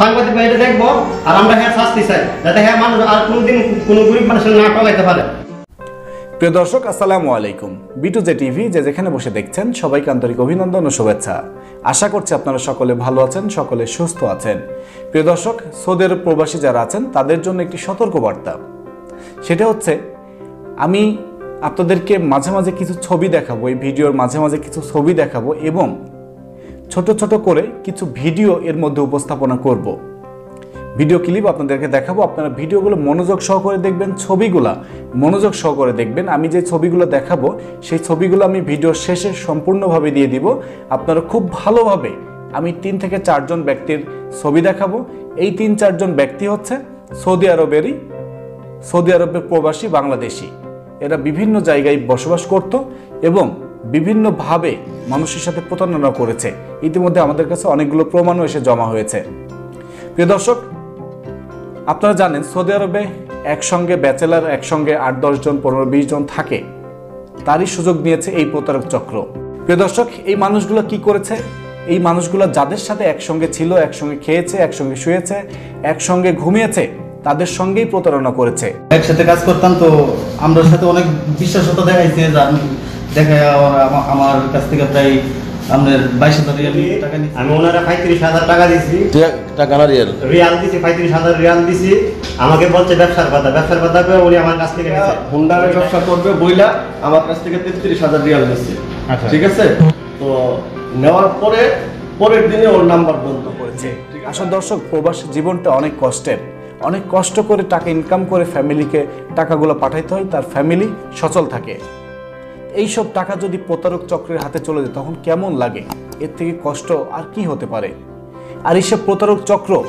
সাংবাদিক ভাই এটা দেখব, আর আমরা হ্যাঁ শাস্তি চাই। যাতে হ্যাঁ মানুষ আর কোনোদিন কোনো গরিব মানুষের না ঠকাইতে পারে। প্রিয় দর্শক, আসসালামু আলাইকুম। বিটু জে টিভি যে যেখানে বসে দেখছেন, সবাইকে আন্তরিক অভিনন্দন ও শুভেচ্ছা। আশা করছি আপনারা সকলে ভালো আছেন, সকলে সুস্থ আছেন। প্রিয় দর্শক সৌদি আরব প্রবাসী যারা আছেন, তাদের জন্য একটি সতর্ক বার্তা সেটা হচ্ছে, আমি আপনাদেরকে মাঝে মাঝে কিছু ছবি দেখাবো, এই ভিডিওর মাঝে মাঝে কিছু ছবি দেখাবো এবং ছোট ছোট করে কিছু ভিডিও এর মধ্যে উপস্থাপনা করব। ভিডিও ক্লিপ আপনাদেরকে দেখাবো। আপনারা ভিডিওগুলো মনোযোগ সহকারে দেখবেন, ছবিগুলা মনোযোগ সহকারে দেখবেন। আমি যে ছবিগুলো দেখাবো, সেই ছবিগুলো আমি ভিডিওর শেষে সম্পূর্ণভাবে দিয়ে দিব। আপনারা খুব ভালোভাবে আমি তিন থেকে চারজন ব্যক্তির ছবি দেখাবো। এই তিন চারজন ব্যক্তি হচ্ছে সৌদি আরবেরই, সৌদি আরবের প্রবাসী বাংলাদেশি। এরা বিভিন্ন জায়গায় বসবাস করত এবং বিভিন্নভাবে মানুষের সাথে প্রতারণা করেছে। ইতিমধ্যে আমাদের কাছে অনেকগুলো প্রমাণও এসে জমা হয়েছে। প্রিয় দর্শক, আপনারা জানেন, সৌদি আরবে একসঙ্গে ব্যাচেলার, একসঙ্গে আট, দশ জন, পনেরো, বিশ জন থাকে। তারই সুযোগ নিয়েছে এই প্রতারক চক্র। প্রিয় দর্শক, এই মানুষগুলো কি করেছে? এই মানুষগুলো যাদের সাথে একসঙ্গে ছিল, একসঙ্গে খেয়েছে, একসঙ্গে শুয়েছে, একসঙ্গে ঘুমিয়েছে, তাদের সঙ্গেই প্রতারণা করেছে। একসাথে কাজ করতাম তো আমরা সাথে অনেক বিশ্বাসতা দেখাইছে আমার- কাছ থেকে প্রায় আপনার বাইশ হাজার রিয়াল টাকা আমি ওনারা পঁয়ত্রিশ হাজার টাকা দিছি। টাকা না রিয়াল? রিয়াল দিছি পঁয়ত্রিশ হাজার রিয়াল দিছি। আমাকে বলছে ব্যবসার কথা ব্যবসার কথা করে উনি আমার কাছ থেকে নিছে। হুন্ডারে ব্যবসা করবে বইলা আমার কাছ থেকে তেত্রিশ হাজার রিয়াল আচ্ছা। ঠিক আছে? তো নেওয়ার পরে পরের দিনে ওর নাম্বার বন্ধ করেছে। আসল দর্শক প্রবাসী জীবনটা অনেক কষ্টের। অনেক কষ্ট করে টাকা ইনকাম করে ফ্যামিলিকে টাকাগুলো পাঠাইতে হয় তার ফ্যামিলি সচল থাকে। এইসব টাকা যদি প্রতারক চক্রের হাতে চলে যায়, তখন কেমন লাগে? এর থেকে কষ্ট আর কি হতে পারে? আর এইসব প্রতারক চক্র,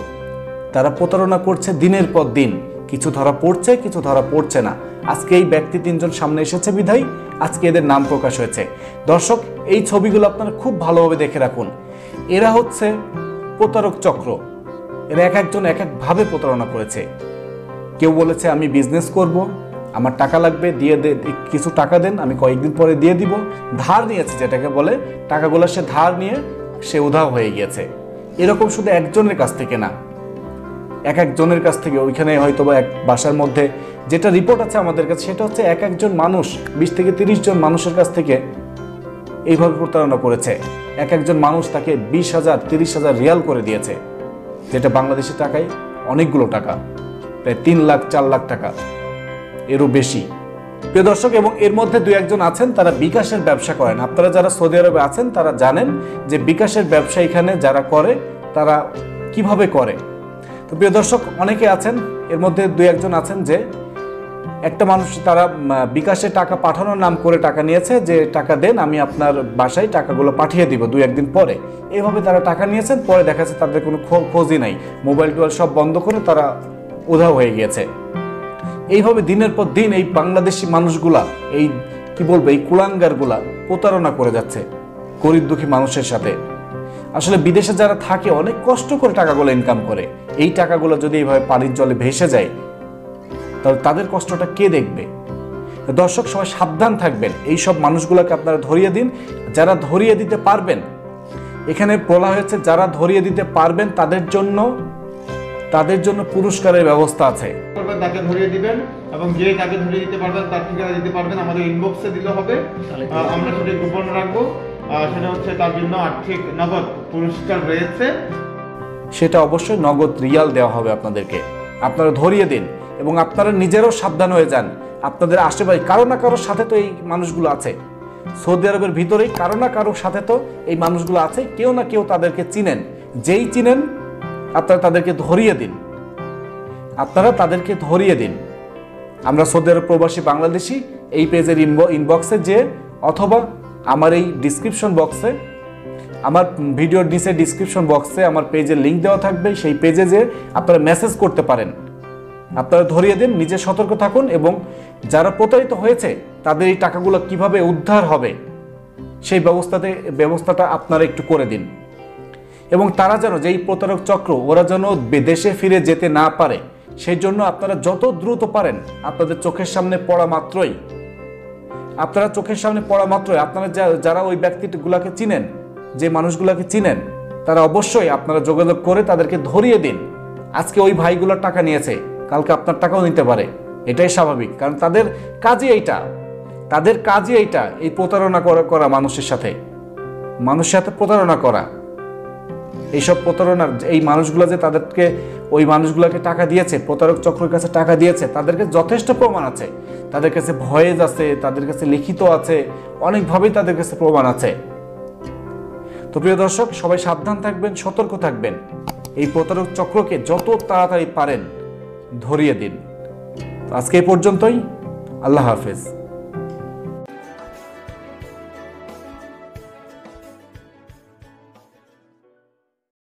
তারা প্রতারণা করছে দিনের পর দিন। কিছু ধরা পড়ছে, কিছু ধরা পড়ছে না। আজকে এই ব্যক্তি তিনজন সামনে এসেছে, বিধায়। আজকে এদের নাম প্রকাশ হয়েছে। দর্শক, এই ছবিগুলো আপনারা খুব ভালোভাবে দেখে রাখুন। এরা হচ্ছে প্রতারক চক্র। এরা এক একজন এক একভাবে প্রতারণা করেছে। কেউ বলেছে, আমি বিজনেস করব। আমার টাকা লাগবে, দিয়ে দে কিছু টাকা দেন, আমি কয়েকদিন পরে দিয়ে দিব। ধার নিয়েছে যেটাকে বলে, টাকাগুলো সে ধার নিয়ে সে উধাও হয়ে গিয়েছে। এরকম শুধু একজনের কাছ থেকে না, এক একজনের কাছ থেকে। ওইখানে হয়তো বা এক বাসার মধ্যে যেটা রিপোর্ট আছে আমাদের কাছে, সেটা হচ্ছে এক একজন মানুষ, বিশ থেকে তিরিশ জন মানুষের কাছ থেকে এইভাবে প্রতারণা করেছে। এক একজন মানুষ তাকে বিশ হাজার, তিরিশ হাজার রিয়াল করে দিয়েছে, যেটা বাংলাদেশি টাকায় অনেকগুলো টাকা, প্রায় তিন লাখ, চার লাখ টাকা। এরও বেশি। প্রিয় দর্শক, এবং এর মধ্যে দুই একজন আছেন, তারা বিকাশের ব্যবসা করেন। আপনারা যারা সৌদি আরবে আছেন, তারা জানেন যে বিকাশের ব্যবসা এখানে যারা করে, তারা কীভাবে করে। তো প্রিয় দর্শক, অনেকে আছেন, এর মধ্যে দুই একজন আছেন যে একটা মানুষ, তারা বিকাশে টাকা পাঠানোর নাম করে টাকা নিয়েছে, যে টাকা দেন, আমি আপনার বাসায় টাকাগুলো পাঠিয়ে দিব দুই একদিন পরে। এভাবে তারা টাকা নিয়েছেন, পরে দেখা যাচ্ছে তাদের কোনো খোঁজই নাই। মোবাইল টোবাইল সব বন্ধ করে তারা উধাও হয়ে গিয়েছে। এইভাবে দিনের পর দিন এই বাংলাদেশি মানুষগুলা, এই কি বলব, এই কুলাঙ্গারগুলা প্রতারণা করে যাচ্ছে গরিব দুঃখী মানুষের সাথে। আসলে বিদেশে যারা থাকে, অনেক কষ্ট করে টাকাগুলো ইনকাম করে। এই টাকাগুলো যদি এইভাবে পানির জলে ভেসে যায়, তাহলে তাদের কষ্টটা কে দেখবে? দর্শক, সবাই সাবধান থাকবেন। এই সব মানুষগুলোকে আপনারা ধরিয়ে দিন, যারা ধরিয়ে দিতে পারবেন। এখানে বলা হয়েছে, যারা ধরিয়ে দিতে পারবেন, তাদের জন্য তাদের জন্য পুরস্কারের ব্যবস্থা আছে। তাকে ধরিয়ে দিবেন এবং যে তাকে ধরিয়ে দিতে পারবেন তার ঠিকানা দিতে পারবেন আমাদের ইনবক্সে দিলে হবে। আমরা সেটা গোপন রাখব। সেটা হচ্ছে তার জন্য আর্থিক নগদ পুরস্কার রয়েছে। সেটা অবশ্যই নগদ রিয়াল দেওয়া হবে আপনাদেরকে। আপনারা ধরিয়ে দিন এবং আপনারা নিজেরাও সাবধান হয়ে যান। আপনাদের আশেপাশে কারও না কারোর সাথে তো এই মানুষগুলো আছে। সৌদি আরবের ভিতরেই কারও না কারোর সাথে তো এই মানুষগুলো আছে। কেউ না কেউ তাদেরকে চিনেন। যেই চিনেন আপনারা তাদেরকে ধরিয়ে দিন। আপনারা তাদেরকে ধরিয়ে দিন। আমরা সৌদি আরব প্রবাসী বাংলাদেশি এই পেজের ইনবক্সে যে অথবা আমার এই ডিসক্রিপশন বক্সে আমার ভিডিওর নিচে ডিসক্রিপশন বক্সে আমার পেজের লিঙ্ক দেওয়া থাকবে। সেই পেজে যে আপনারা মেসেজ করতে পারেন। আপনারা ধরিয়ে দিন, নিজে সতর্ক থাকুন এবং যারা প্রতারিত হয়েছে, তাদের এই টাকাগুলো কীভাবে উদ্ধার হবে, সেই ব্যবস্থাতে, ব্যবস্থাটা আপনারা একটু করে দিন। এবং তারা যেন, যেই প্রতারক চক্র, ওরা যেন দেশে ফিরে যেতে না পারে সেই জন্য আপনারা যত দ্রুত পারেন, আপনাদের চোখের সামনে পড়া মাত্রই। আপনারা চোখের সামনে পড়া মাত্রই, আপনারা যারা ওই ব্যক্তিগুলাকে চিনেন, যে মানুষগুলাকে চিনেন, তারা অবশ্যই আপনারা যোগাযোগ করে তাদেরকে ধরিয়ে দিন। আজকে ওই ভাইগুলোর টাকা নিয়েছে, কালকে আপনার টাকাও নিতে পারে। এটাই স্বাভাবিক, কারণ তাদের কাজই এইটা। তাদের কাজই এইটা, এই প্রতারণা করা মানুষের সাথে। মানুষের সাথে প্রতারণা করা। এইসব প্রতারণার এই মানুষগুলো যে তাদেরকে ওই মানুষগুলোকে টাকা দিয়েছে, প্রতারক চক্রের কাছে টাকা দিয়েছে তাদেরকে যথেষ্ট প্রমাণ আছে। তাদের কাছে ভয়েজ আছে, তাদের কাছে লিখিত আছে, অনেকভাবেই তাদের কাছে প্রমাণ আছে। তো প্রিয় দর্শক, সবাই সাবধান থাকবেন, সতর্ক থাকবেন। এই প্রতারক চক্রকে যত তাড়াতাড়ি পারেন ধরিয়ে দিন। আজকে এই পর্যন্তই। আল্লাহ হাফেজ।